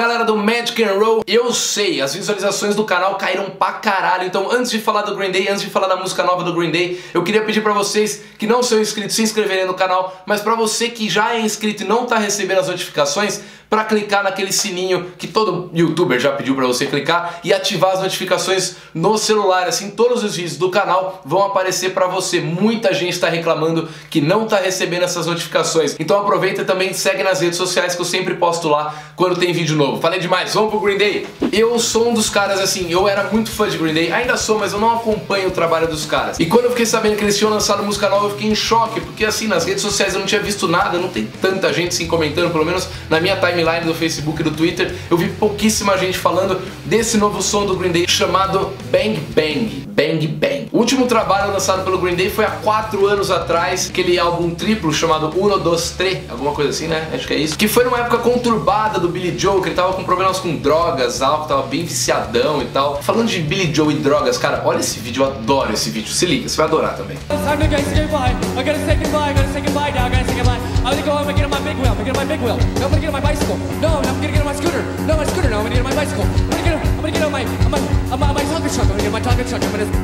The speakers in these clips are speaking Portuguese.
galera do Magic and Roll, eu sei, as visualizações do canal caíram pra caralho, então antes de falar do Green Day, antes de falar da música nova do Green Day, eu queria pedir pra vocês que não são inscritos se inscreverem no canal, mas pra você que já é inscrito e não tá recebendo as notificações, para clicar naquele sininho que todo youtuber já pediu para você clicar e ativar as notificações no celular, assim todos os vídeos do canal vão aparecer para você. Muita gente está reclamando que não está recebendo essas notificações. Então aproveita e também segue nas redes sociais que eu sempre posto lá quando tem vídeo novo. Falei demais, vamos pro Green Day. Eu sou um dos caras assim, eu era muito fã de Green Day, ainda sou, mas eu não acompanho o trabalho dos caras. E quando eu fiquei sabendo que eles tinham lançado música nova, eu fiquei em choque, porque assim, nas redes sociais eu não tinha visto nada, não tem tanta gente assim comentando, pelo menos na minha timeline timeline do Facebook e do Twitter, eu vi pouquíssima gente falando desse novo som do Green Day chamado Bang Bang. Bang Bang. O último trabalho lançado pelo Green Day foi há 4 anos atrás, aquele álbum triplo chamado Uno Dos Tre, alguma coisa assim, né? Acho que é isso. Que foi numa época conturbada do Billy Joe, que ele tava com problemas com drogas, álcool, tava bem viciadão e tal. Falando de Billy Joe e drogas, cara, olha esse vídeo, eu adoro esse vídeo. Se liga, você vai adorar também.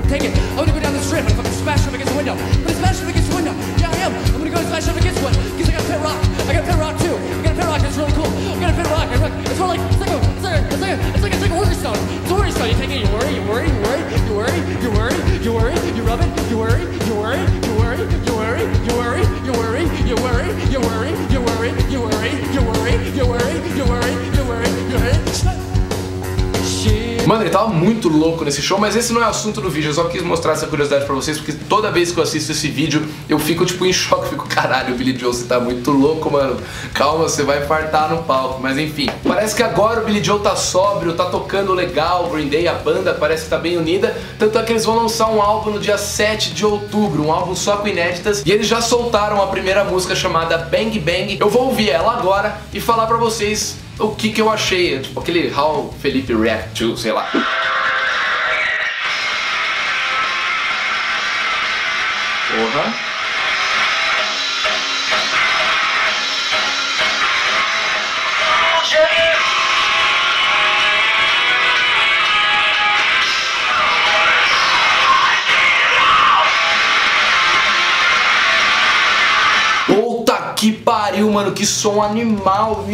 Take it. I'm gonna go down the strip and fucking smash him against the window. I'm gonna smash him against the window. Yeah, I am. I'm gonna go and smash him against one. Because I got a pet rock. I got a pet rock too. I got a pet rock. It's really cool. I got a pet rock. It's more like it's like a it's like a it's like a it's like a, it's like a worry stone. It's a worry stone. You take it. You worry. You worry. You worry. You worry. You worry. You worry. You it. You worry. You worry. You worry. You worry. You worry. You worry. You worry. You worry. You worry. You worry. You worry. You worry. You worry. You worry. You worry. Mano, ele tava muito louco nesse show, mas esse não é assunto do vídeo, eu só quis mostrar essa curiosidade pra vocês, porque toda vez que eu assisto esse vídeo, eu fico tipo em choque, fico, caralho, o Billy Joe, você tá muito louco, mano. Calma, você vai fartar no palco, mas enfim. Parece que agora o Billy Joe tá sóbrio, tá tocando legal, o Green Day, a banda parece que tá bem unida, tanto é que eles vão lançar um álbum no dia 7 de outubro, um álbum só com inéditas, e eles já soltaram a primeira música chamada Bang Bang. Eu vou ouvir ela agora e falar pra vocês o que que eu achei, tipo aquele How Felipe React to, sei lá. Porra. Que pariu, mano, que som animal.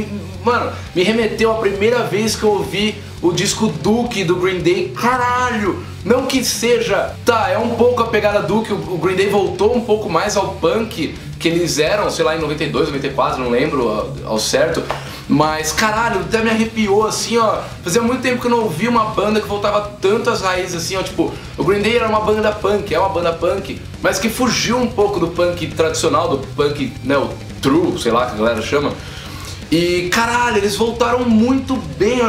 Mano, me remeteu a primeira vez que eu ouvi o disco Duke do Green Day. Caralho! Não que seja, tá, é um pouco a pegada Duke, o Green Day voltou um pouco mais ao punk que eles eram, sei lá, em 92, 94, não lembro ao, certo. Mas caralho, até me arrepiou assim, ó. Fazia muito tempo que eu não ouvia uma banda que voltava tanto às raízes assim, ó. Tipo, o Green Day era uma banda punk, é uma banda punk, mas que fugiu um pouco do punk tradicional, do punk, né, o true, sei lá que a galera chama. E caralho, eles voltaram muito bem.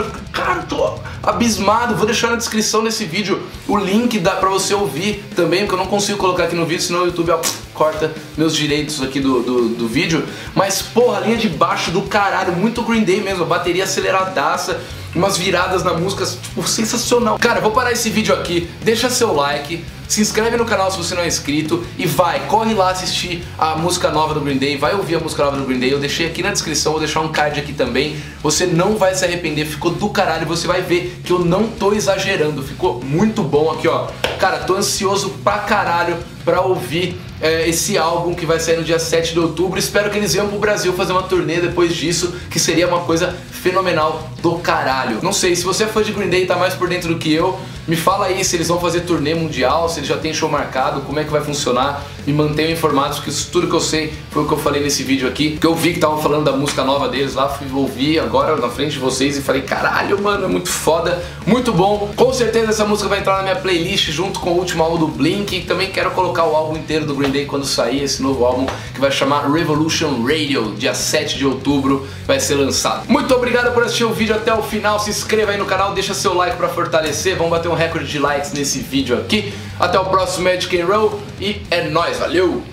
Cara, tô abismado. Vou deixar na descrição desse vídeo o link dá pra você ouvir também, porque eu não consigo colocar aqui no vídeo, senão o YouTube ó, corta meus direitos aqui do, do, do vídeo. Mas porra, linha de baixo do caralho, muito Green Day mesmo, bateria aceleradaça umas viradas na música, tipo, sensacional. Cara, vou parar esse vídeo aqui, deixa seu like, se inscreve no canal se você não é inscrito e vai, corre lá assistir a música nova do Green Day, vai ouvir a música nova do Green Day, eu deixei aqui na descrição, vou deixar um card aqui também, você não vai se arrepender, ficou do caralho, você vai ver que eu não tô exagerando, ficou muito bom aqui ó. Cara, tô ansioso pra caralho pra ouvir é, esse álbum que vai sair no dia 7 de outubro. Espero que eles venham pro Brasil fazer uma turnê depois disso, que seria uma coisa fenomenal do caralho. Não sei, se você é fã de Green Day e tá mais por dentro do que eu, me fala aí se eles vão fazer turnê mundial, se eles já têm show marcado, como é que vai funcionar. Me mantenham informados, porque isso tudo que eu sei foi o que eu falei nesse vídeo aqui. Que eu vi que estavam falando da música nova deles lá, fui ouvir agora na frente de vocês e falei, caralho, mano, é muito foda, muito bom. Com certeza essa música vai entrar na minha playlist junto com o último álbum do Blink. E também quero colocar o álbum inteiro do Green Quando sair esse novo álbum que vai chamar Revolution Radio, dia 7 de outubro vai ser lançado. Muito obrigado por assistir o vídeo até o final, se inscreva aí no canal, deixa seu like pra fortalecer, vamos bater um recorde de likes nesse vídeo aqui. Até o próximo Magic and Roll e é nóis, valeu!